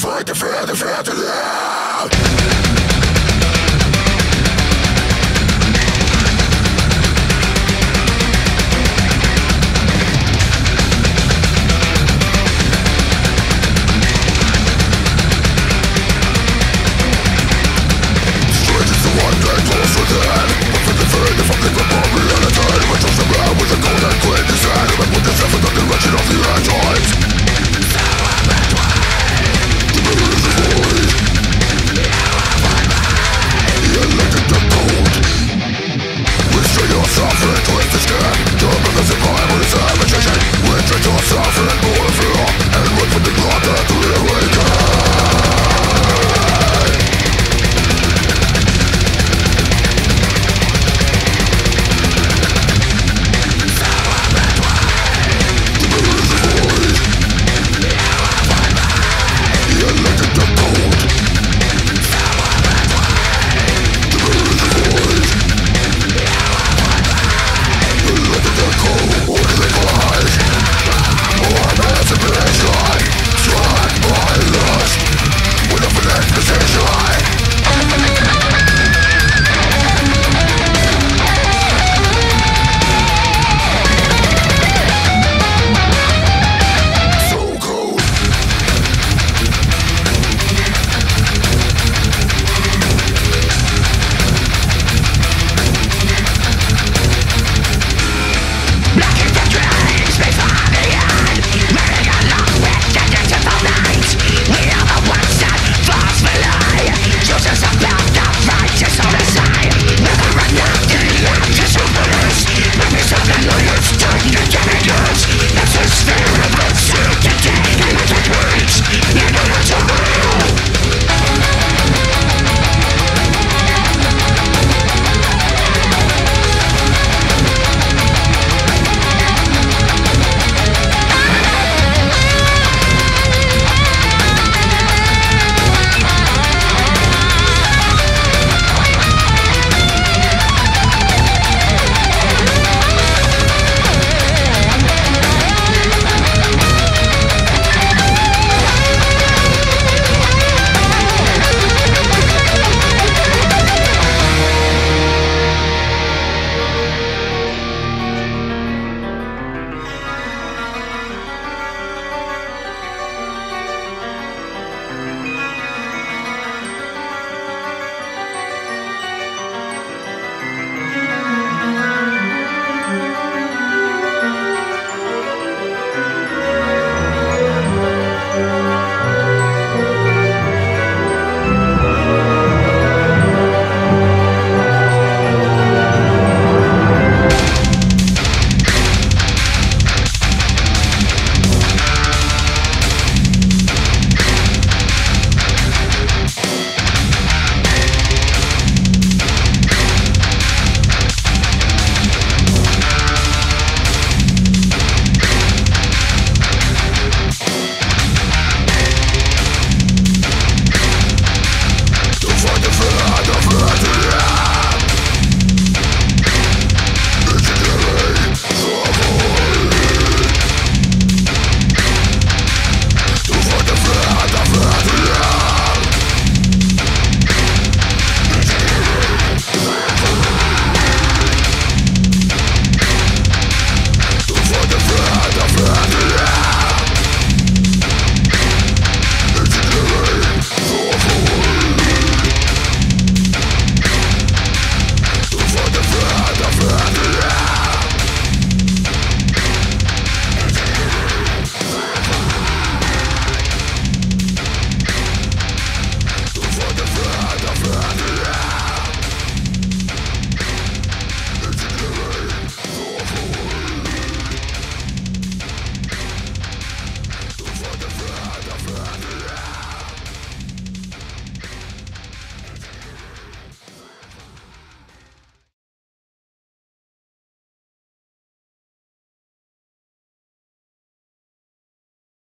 fight the fear, the